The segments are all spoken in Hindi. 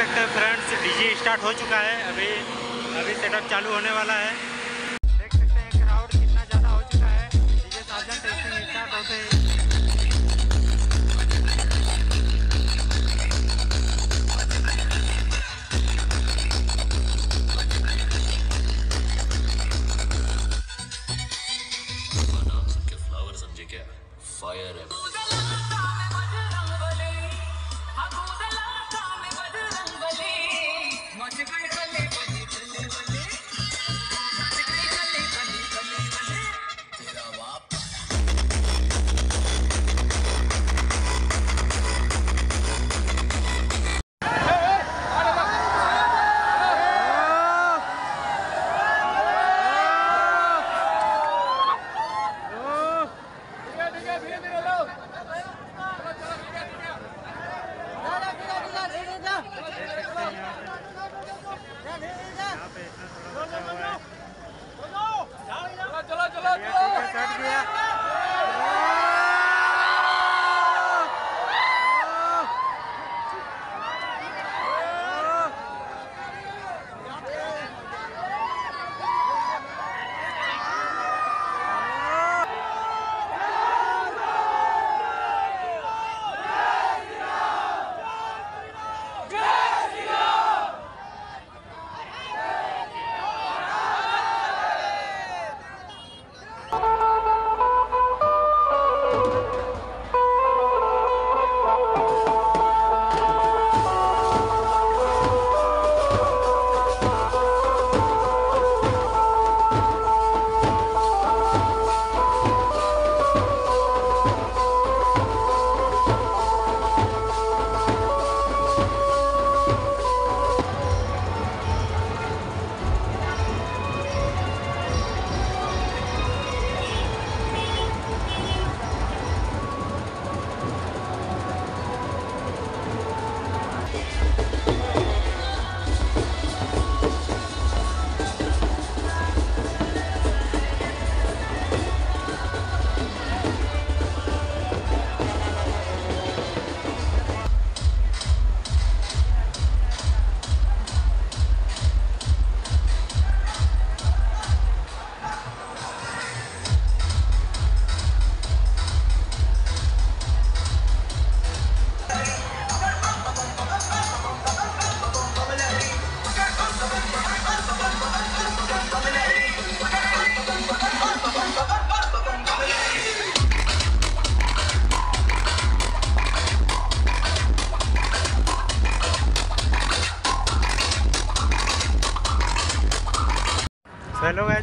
सकते हैं फ्रेंड्स डीजे स्टार्ट हो चुका है। अभी अभी सेटअप चालू होने वाला है।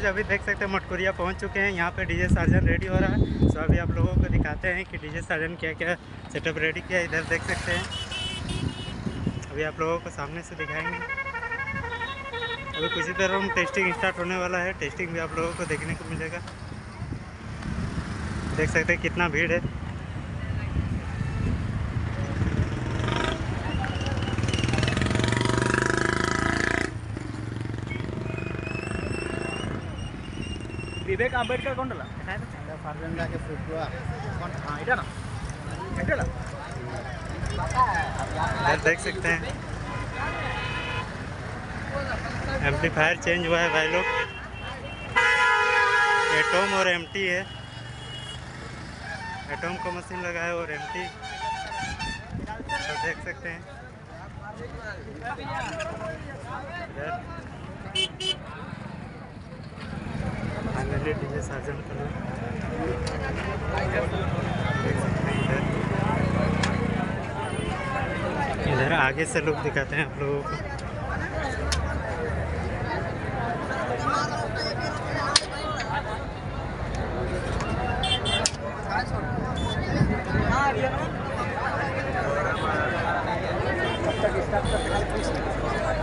अभी देख सकते हैं, मटकुरिया पहुँच चुके हैं। यहाँ पे डीजे सार्जन रेडी हो रहा है। सो अभी आप लोगों को दिखाते हैं कि डीजे सार्जन क्या क्या सेटअप रेडी किया इधर देख सकते हैं। अभी आप लोगों को सामने से दिखाएँगे। अभी कुछ ही देर में टेस्टिंग स्टार्ट होने वाला है। टेस्टिंग भी आप लोगों को देखने को मिलेगा। देख सकते हैं कितना भीड़ है। ವಿವೇಕ್ ಅಂಬೇಡ್ಕರ್ ಕೊಂಡಲ್ಲ ಇಡಣ ಇಡಲ್ಲ इधर देख सकते हैं एम्पलीफायर चेंज हुआ है भाई लोग एटोम और एमटी है एटोम का मशीन लगा है और एमटी तो देख सकते हैं इधर आगे से लोग दिखाते हैं आप लोगों को।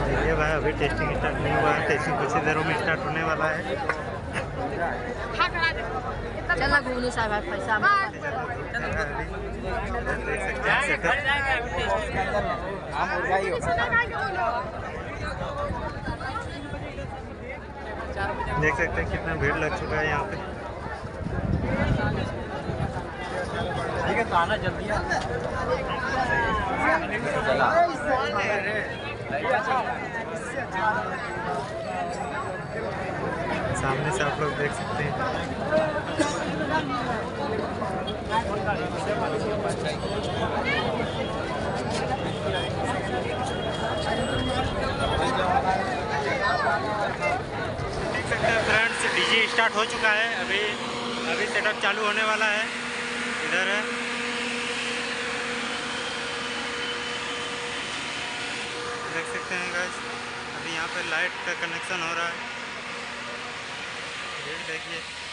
देखिए भाई अभी टेस्टिंग स्टार्ट नहीं हुआ है टेस्टिंग कुछ ही देरों में स्टार्ट होने वाला है। चला घूमने साहब पैसा देख सकते हैं सेटअप देख सकते हैं कितना भीड़ लग चुका है यहाँ पे। ठीक है तो आना जल्दी सामने से आप लोग देख सकते हैं। देख सकते हैं फ्रेंड्स डीजे स्टार्ट हो चुका है। अभी अभी सेटअप चालू होने वाला है। इधर है। देख सकते हैं गाइस अभी यहाँ पे लाइट का कनेक्शन हो रहा है। भीड़